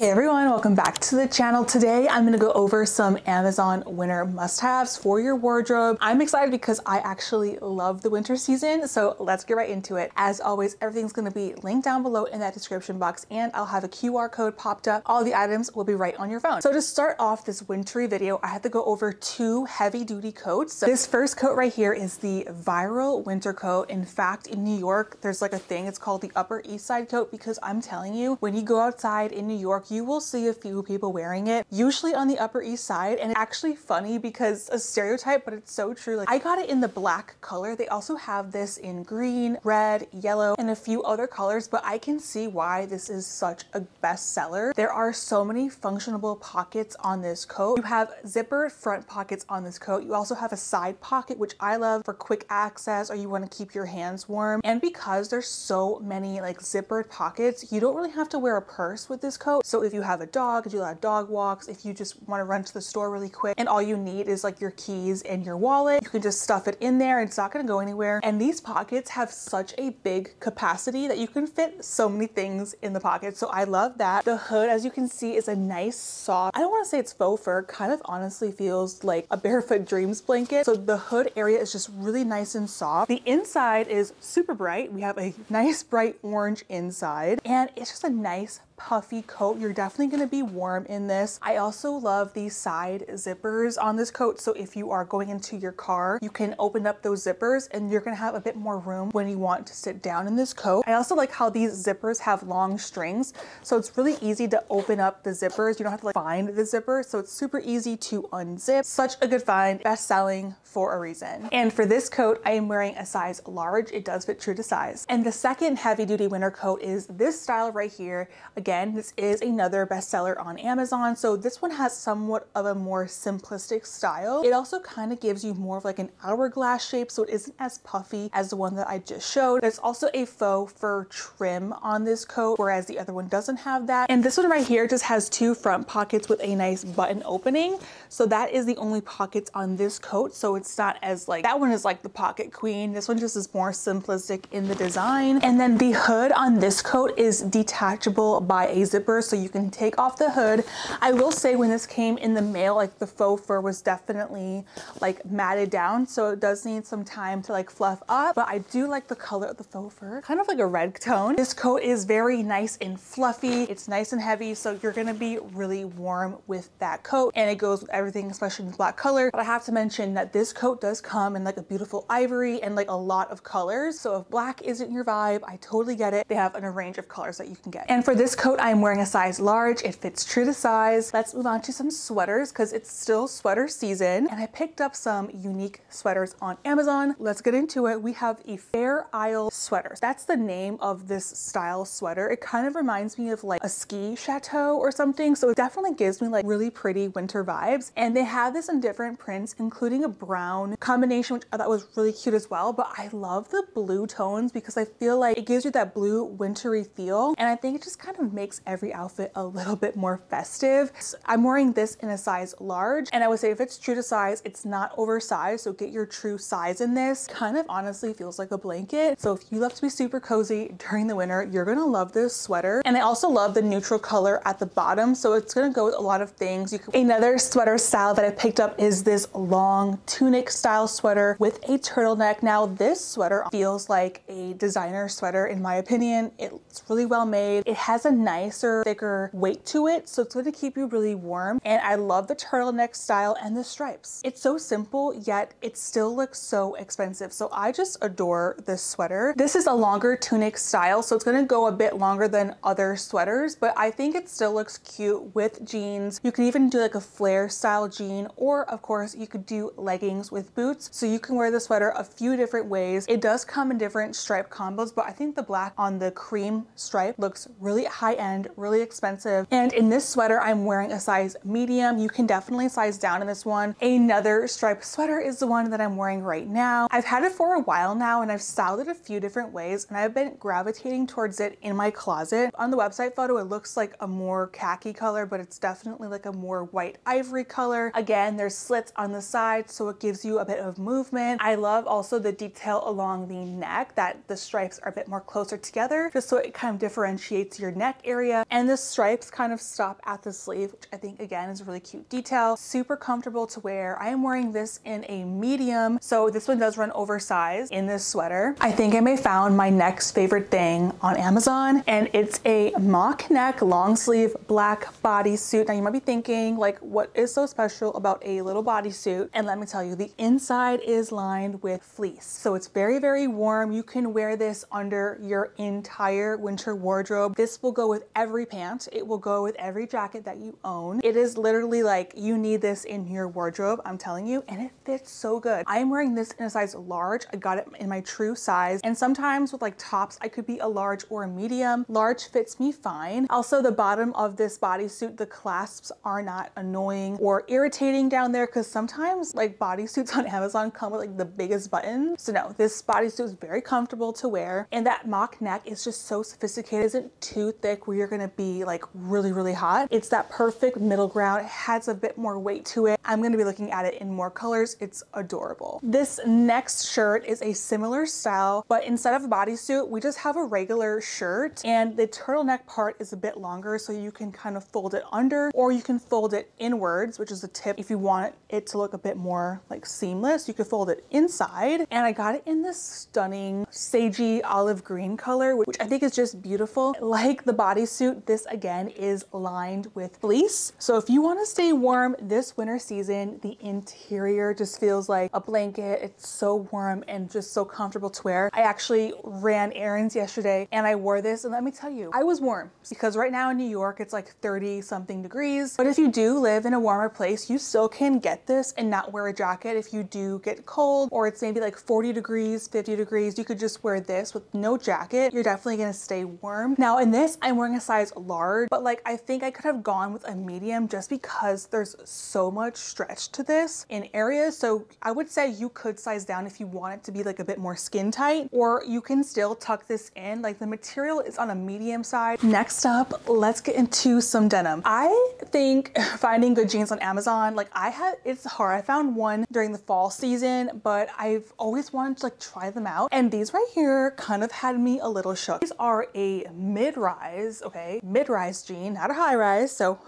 Hey everyone, welcome back to the channel. Today I'm gonna go over some Amazon winter must-haves for your wardrobe. I'm excited because I actually love the winter season, so let's get right into it. As always, everything's gonna be linked down below in that description box and I'll have a QR code popped up. All the items will be right on your phone. So to start off this wintry video, I have to go over two heavy duty coats. So this first coat right here is the viral winter coat. In fact, in New York, there's like a thing, it's called the Upper East Side coat because I'm telling you, when you go outside in New York, you will see a few people wearing it, usually on the Upper East Side. And it's actually funny because a stereotype, but it's so true. Like I got it in the black color. They also have this in green, red, yellow, and a few other colors, but I can see why this is such a bestseller. There are so many functional pockets on this coat. You have zippered front pockets on this coat. You also have a side pocket, which I love for quick access or you want to keep your hands warm. And because there's so many like zippered pockets, you don't really have to wear a purse with this coat. So if you have a dog, do a lot of dog walks, if you just want to run to the store really quick and all you need is like your keys and your wallet, you can just stuff it in there. It's not going to go anywhere. And these pockets have such a big capacity that you can fit so many things in the pocket. So I love that. The hood, as you can see, is a nice soft, I don't want to say it's faux fur, kind of honestly feels like a barefoot dreams blanket. So the hood area is just really nice and soft. The inside is super bright. We have a nice bright orange inside and it's just a nice puffy coat. You're definitely gonna be warm in this. I also love these side zippers on this coat. So if you are going into your car, you can open up those zippers and you're gonna have a bit more room when you want to sit down in this coat. I also like how these zippers have long strings. So it's really easy to open up the zippers. You don't have to like find the zipper. So it's super easy to unzip. Such a good find, best selling for a reason. And for this coat, I am wearing a size large. It does fit true to size. And the second heavy duty winter coat is this style right here. Again, Again, this is another bestseller on Amazon. So this one has somewhat of a more simplistic style. It also kind of gives you more of like an hourglass shape. So it isn't as puffy as the one that I just showed. There's also a faux fur trim on this coat, whereas the other one doesn't have that. And this one right here just has two front pockets with a nice button opening. So that is the only pockets on this coat. So it's not as like, that one is like the pocket queen. This one just is more simplistic in the design. And then the hood on this coat is detachable by a zipper so you can take off the hood. I will say when this came in the mail, like the faux fur was definitely like matted down. So it does need some time to like fluff up, but I do like the color of the faux fur, kind of like a red tone. This coat is very nice and fluffy. It's nice and heavy. So you're gonna be really warm with that coat and it goes with everything, especially in black color. But I have to mention that this coat does come in like a beautiful ivory and like a lot of colors. So if black isn't your vibe, I totally get it. They have a range of colors that you can get. And for this coat, I'm wearing a size large. It fits true to size. Let's move on to some sweaters because it's still sweater season. And I picked up some unique sweaters on Amazon. Let's get into it. We have a Fair Isle sweater. That's the name of this style sweater. It kind of reminds me of like a ski chateau or something. So it definitely gives me like really pretty winter vibes. And they have this in different prints, including a brown combination, which I thought was really cute as well. But I love the blue tones because I feel like it gives you that blue wintry feel. And I think it just kind of makes every outfit a little bit more festive. So I'm wearing this in a size large. And I would say if it's true to size, it's not oversized. So get your true size in this. Kind of honestly feels like a blanket. So if you love to be super cozy during the winter, you're gonna love this sweater. And I also love the neutral color at the bottom. So it's gonna go with a lot of things. Can Another sweater style that I picked up is this long tunic style sweater with a turtleneck. Now this sweater feels like a designer sweater in my opinion. It's really well made. It has a nicer, thicker weight to it. So it's gonna keep you really warm. And I love the turtleneck style and the stripes. It's so simple, yet it still looks so expensive. So I just adore this sweater. This is a longer tunic style. So it's gonna go a bit longer than other sweaters, but I think it still looks cute with jeans. You can even do like a flare style jean, or of course you could do leggings with boots. So you can wear the sweater a few different ways. It does come in different stripe combos, but I think the black on the cream stripe looks really high end, really expensive. And in this sweater, I'm wearing a size medium. You can definitely size down in this one. Another striped sweater is the one that I'm wearing right now. I've had it for a while now and I've styled it a few different ways and I've been gravitating towards it in my closet. On the website photo, it looks like a more khaki color, but it's definitely like a more white ivory color. Again, there's slits on the side, so it gives you a bit of movement. I love also the detail along the neck that the stripes are a bit more closer together, just so it kind of differentiates your neck area and the stripes kind of stop at the sleeve, which I think again is a really cute detail. Super comfortable to wear. I am wearing this in a medium, so this one does run oversized in this sweater. I think I may found my next favorite thing on Amazon and it's a mock neck long sleeve black bodysuit. Now you might be thinking like what is so special about a little bodysuit? And let me tell you, the inside is lined with fleece. So it's very, very warm. You can wear this under your entire winter wardrobe. This will go with every pant. It will go with every jacket that you own. It is literally like you need this in your wardrobe, I'm telling you, and it fits so good. I am wearing this in a size large. I got it in my true size. And sometimes with like tops, I could be a large or a medium. Large fits me fine. Also the bottom of this bodysuit, the clasps are not annoying or irritating down there because sometimes like bodysuits on Amazon come with like the biggest button. So no, this bodysuit is very comfortable to wear. And that mock neck is just so sophisticated. It isn't too thick where you're gonna be like really, really hot. It's that perfect middle ground. It has a bit more weight to it. I'm gonna be looking at it in more colors. It's adorable. This next shirt is a similar style, but instead of a bodysuit, we just have a regular shirt and the turtleneck part is a bit longer so you can kind of fold it under or you can fold it inwards, which is a tip if you want it to look a bit more like seamless. You could fold it inside and I got it in this stunning sagey olive green color, which I think is just beautiful. Like the bodysuit, this again is lined with fleece. So if you wanna stay warm this winter season, the interior just feels like a blanket. It's so warm and just so comfortable to wear. I actually ran errands yesterday and I wore this and let me tell you, I was warm because right now in New York, it's like 30 something degrees. But if you do live in a warmer place, you still can get this and not wear a jacket if you do get cold or it's maybe like 40 degrees, 50 degrees. You could just wear this with no jacket. You're definitely gonna stay warm. Now in this, I'm wearing a size large, but like I think I could have gone with a medium just because there's so much stretch to this in areas. So I would say you could size down if you want it to be like a bit more skin tight, or you can still tuck this in. Like the material is on a medium side. Next up, let's get into some denim. I think finding good jeans on Amazon, like I had, it's hard. I found one during the fall season, but I've always wanted to like try them out. And these right here kind of had me a little shook. These are a mid-rise, okay, mid-rise jean, not a high rise. So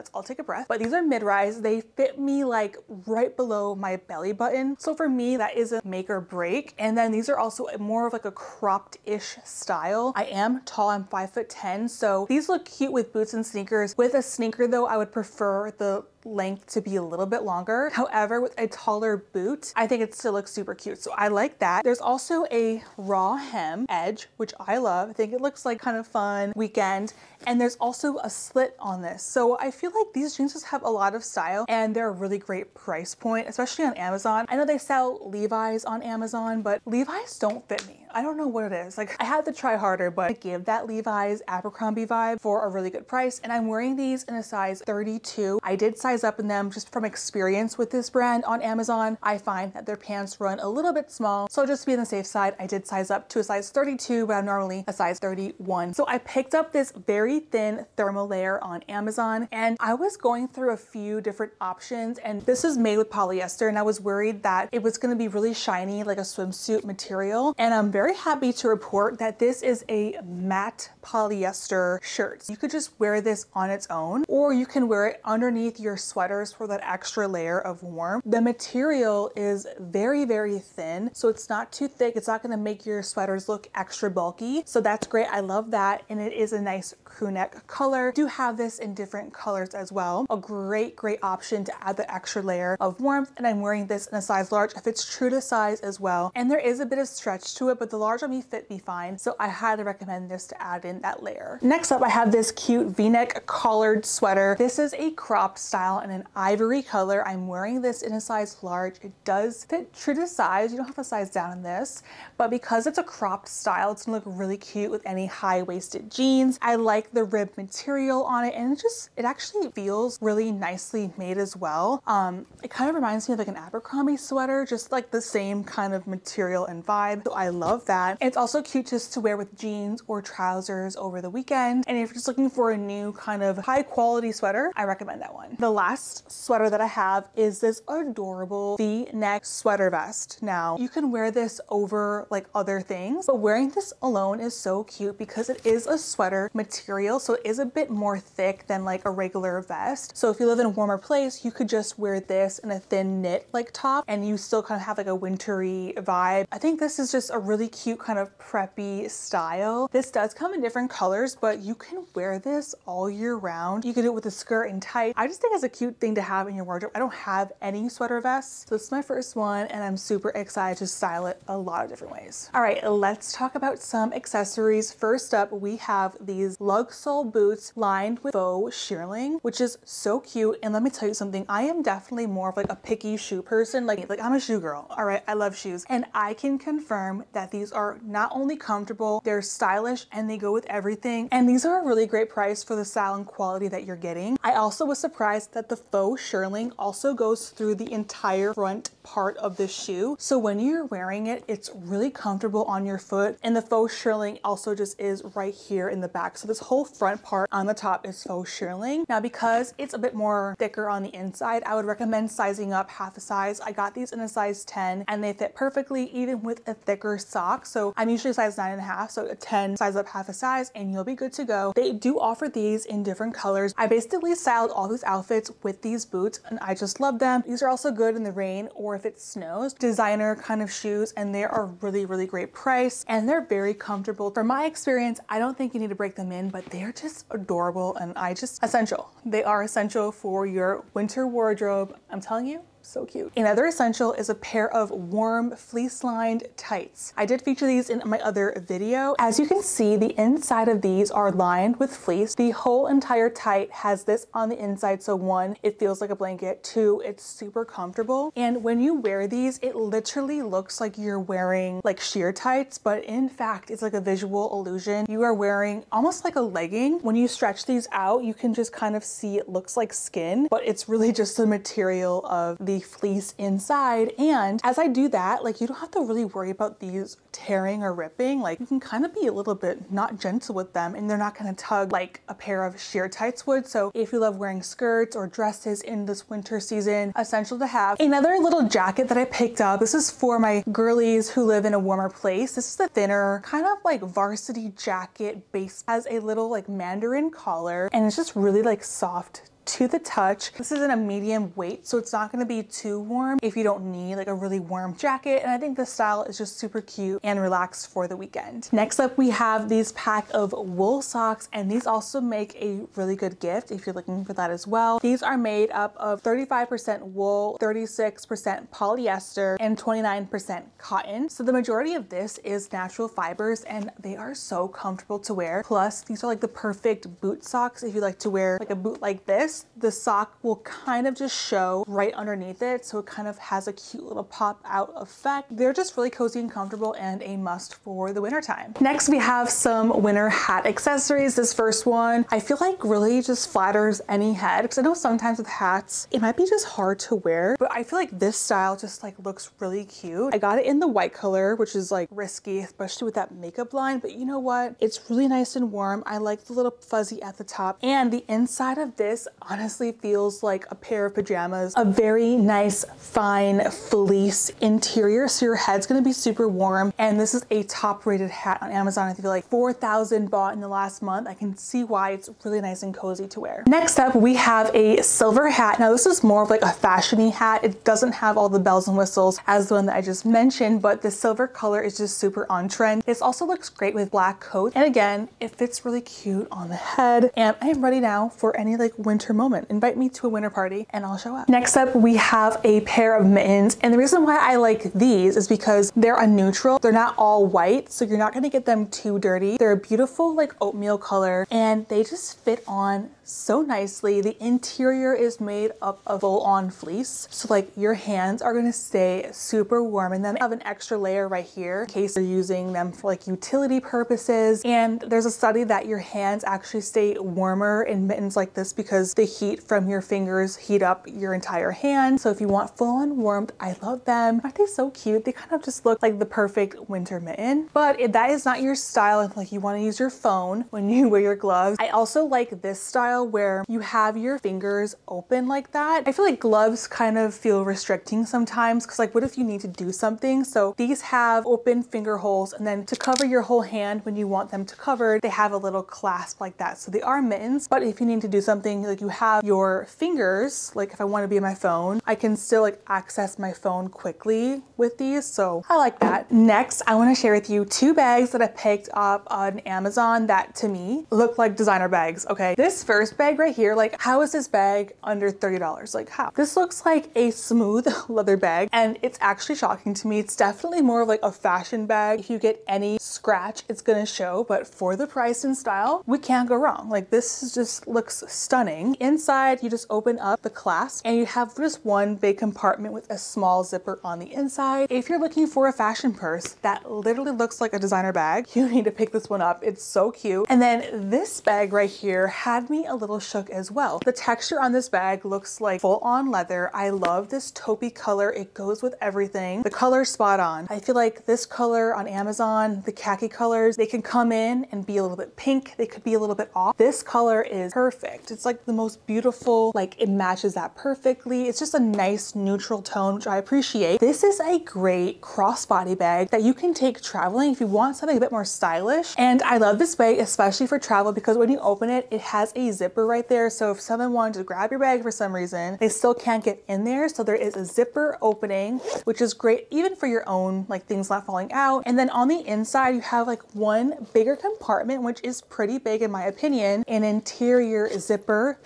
let's all take a breath. But these are mid-rise. They fit me like right below my belly button. So for me, that is a make or break. And then these are also more of like a cropped-ish style. I am tall, I'm five foot 10. So these look cute with boots and sneakers. With a sneaker though, I would prefer the length to be a little bit longer. However, with a taller boot, I think it still looks super cute. So I like that. There's also a raw hem edge, which I love. I think it looks like kind of fun weekend. And there's also a slit on this. So I feel like these jeans just have a lot of style and they're a really great price point, especially on Amazon. I know they sell Levi's on Amazon, but Levi's don't fit me. I don't know what it is. Like I had to try harder, but I give that Levi's Abercrombie vibe for a really good price. And I'm wearing these in a size 32. I did size up in them just from experience with this brand on Amazon. I find that their pants run a little bit small. So just to be on the safe side, I did size up to a size 32, but I'm normally a size 31. So I picked up this very thin thermal layer on Amazon and I was going through a few different options and this is made with polyester and I was worried that it was gonna be really shiny like a swimsuit material. And I'm very happy to report that this is a matte polyester shirt. You could just wear this on its own or you can wear it underneath your sweaters for that extra layer of warmth. The material is very, very thin, so it's not too thick. It's not gonna make your sweaters look extra bulky. So that's great. I love that. And it is a nice crew neck color. Do have this in different colors as well. A great, great option to add the extra layer of warmth. And I'm wearing this in a size large if it's true to size as well. And there is a bit of stretch to it, but the large on me fit me fine. So I highly recommend this to add in that layer. Next up, I have this cute v-neck collared sweater. This is a cropped style in an ivory color. I'm wearing this in a size large. It does fit true to size. You don't have to size down in this, but because it's a cropped style, it's gonna look really cute with any high-waisted jeans. I like the rib material on it and it just, it actually feels really nicely made as well. Um, it kind of reminds me of like an Abercrombie sweater, just like the same kind of material and vibe. So I love that. It's also cute just to wear with jeans or trousers over the weekend. And if you're just looking for a new kind of high quality sweater, I recommend that one. The last sweater that I have is this adorable V-neck sweater vest. Now you can wear this over like other things, but wearing this alone is so cute because it is a sweater material material, so it is a bit more thick than like a regular vest. So if you live in a warmer place, you could just wear this in a thin knit like top and you still kind of have like a wintry vibe. I think this is just a really cute kind of preppy style. This does come in different colors, but you can wear this all year round. You can do it with a skirt and tight. I just think it's a cute thing to have in your wardrobe. I don't have any sweater vests. So this is my first one and I'm super excited to style it a lot of different ways. All right, let's talk about some accessories. First up, we have these lug sole boots lined with faux shearling, which is so cute. And let me tell you something, I am definitely more of like a picky shoe person. Like, like I'm a shoe girl, all right? I love shoes. And I can confirm that these are not only comfortable, they're stylish and they go with everything. And these are a really great price for the style and quality that you're getting. I also was surprised that the faux shearling also goes through the entire front part of the shoe. So when you're wearing it, it's really comfortable on your foot. And the faux shearling also just is right here in the back. So this whole front part on the top is faux shearling. Now, because it's a bit more thicker on the inside, I would recommend sizing up half a size. I got these in a size 10 and they fit perfectly even with a thicker So I'm usually size nine and a half. So a 10, size up half a size and you'll be good to go. They do offer these in different colors. I basically styled all these outfits with these boots and I just love them. These are also good in the rain or if it snows. Designer kind of shoes and they are really, really great price and they're very comfortable. From my experience, I don't think you need to break them in, but they're just adorable and I just essential. They are essential for your winter wardrobe. I'm telling you, so cute. Another essential is a pair of warm fleece lined tights. I did feature these in my other video. As you can see, the inside of these are lined with fleece. The whole entire tight has this on the inside. So one, it feels like a blanket. Two, it's super comfortable. And when you wear these, it literally looks like you're wearing like sheer tights, but in fact, it's like a visual illusion. You are wearing almost like a legging. When you stretch these out, you can just kind of see it looks like skin, but it's really just the material of the fleece inside. And as I do that, like you don't have to really worry about these tearing or ripping. Like you can kind of be a little bit not gentle with them and they're not gonna tug like a pair of sheer tights would. So if you love wearing skirts or dresses in this winter season, essential to have. Another little jacket that I picked up, this is for my girlies who live in a warmer place. This is the thinner kind of like varsity jacket base, has a little like mandarin collar and it's just really like soft to the touch. This is in a medium weight, so it's not gonna be too warm if you don't need like a really warm jacket. And I think the style is just super cute and relaxed for the weekend. Next up, we have these pack of wool socks, and these also make a really good gift if you're looking for that as well. These are made up of 35% wool, 36% polyester, and 29% cotton. So the majority of this is natural fibers, and they are so comfortable to wear. Plus, these are like the perfect boot socks if you like to wear like a boot like this the sock will kind of just show right underneath it. So it kind of has a cute little pop out effect. They're just really cozy and comfortable and a must for the winter time. Next, we have some winter hat accessories. This first one, I feel like really just flatters any head because I know sometimes with hats, it might be just hard to wear, but I feel like this style just like looks really cute. I got it in the white color, which is like risky, especially with that makeup line, but you know what? It's really nice and warm. I like the little fuzzy at the top and the inside of this honestly feels like a pair of pajamas. A very nice, fine fleece interior. So your head's gonna be super warm. And this is a top rated hat on Amazon. I feel like 4,000 bought in the last month. I can see why it's really nice and cozy to wear. Next up, we have a silver hat. Now this is more of like a fashiony hat. It doesn't have all the bells and whistles as the one that I just mentioned, but the silver color is just super on trend. This also looks great with black coat. And again, it fits really cute on the head. And I am ready now for any like winter moment. Invite me to a winter party and I'll show up. Next up, we have a pair of mittens. And the reason why I like these is because they're a neutral. They're not all white, so you're not gonna get them too dirty. They're a beautiful like oatmeal color and they just fit on so nicely. The interior is made up of full-on fleece. So like your hands are gonna stay super warm and then I have an extra layer right here in case you're using them for like utility purposes. And there's a study that your hands actually stay warmer in mittens like this because the heat from your fingers heat up your entire hand. So if you want full-on warmth, I love them. Aren't they so cute? They kind of just look like the perfect winter mitten. But if that is not your style, if like you wanna use your phone when you wear your gloves, I also like this style where you have your fingers open like that. I feel like gloves kind of feel restricting sometimes because like what if you need to do something? So these have open finger holes and then to cover your whole hand when you want them to cover, they have a little clasp like that. So they are mittens, but if you need to do something like you have your fingers, like if I want to be on my phone, I can still like access my phone quickly with these. So I like that. Next, I want to share with you two bags that I picked up on Amazon that to me look like designer bags. Okay. This first bag right here, like how is this bag under $30? Like how? This looks like a smooth leather bag and it's actually shocking to me. It's definitely more of like a fashion bag. If you get any scratch, it's gonna show, but for the price and style, we can't go wrong. Like this just looks stunning. Inside, you just open up the clasp and you have just one big compartment with a small zipper on the inside. If you're looking for a fashion purse that literally looks like a designer bag, you need to pick this one up. It's so cute. And then this bag right here had me a little shook as well. The texture on this bag looks like full on leather. I love this taupey color. It goes with everything. The color spot on. I feel like this color on Amazon, the khaki colors, they can come in and be a little bit pink. They could be a little bit off. This color is perfect. It's like the most beautiful, like it matches that perfectly. It's just a nice neutral tone, which I appreciate. This is a great crossbody bag that you can take traveling if you want something a bit more stylish. And I love this bag, especially for travel, because when you open it, it has a zipper right there. So if someone wanted to grab your bag for some reason, they still can't get in there. So there is a zipper opening, which is great even for your own like things not falling out. And then on the inside, you have like one bigger compartment, which is pretty big in my opinion, an interior zipper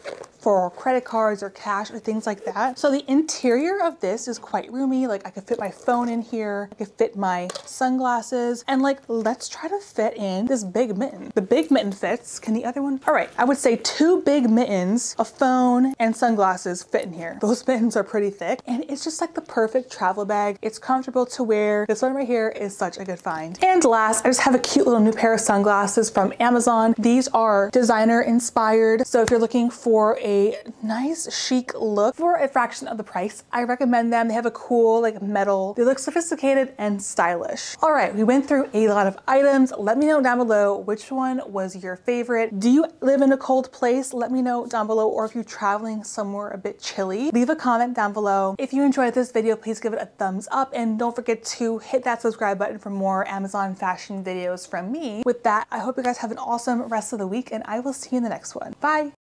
for credit cards or cash or things like that. So the interior of this is quite roomy. Like I could fit my phone in here. I could fit my sunglasses and like, let's try to fit in this big mitten. The big mitten fits. Can the other one? All right. I would say two big mittens, a phone and sunglasses fit in here. Those mittens are pretty thick and it's just like the perfect travel bag. It's comfortable to wear. This one right here is such a good find. And last, I just have a cute little new pair of sunglasses from Amazon. These are designer inspired. So if you're looking for a a nice chic look for a fraction of the price. I recommend them. They have a cool like metal. They look sophisticated and stylish. All right, we went through a lot of items. Let me know down below which one was your favorite. Do you live in a cold place? Let me know down below or if you're traveling somewhere a bit chilly, leave a comment down below. If you enjoyed this video, please give it a thumbs up and don't forget to hit that subscribe button for more Amazon fashion videos from me. With that, I hope you guys have an awesome rest of the week and I will see you in the next one. Bye.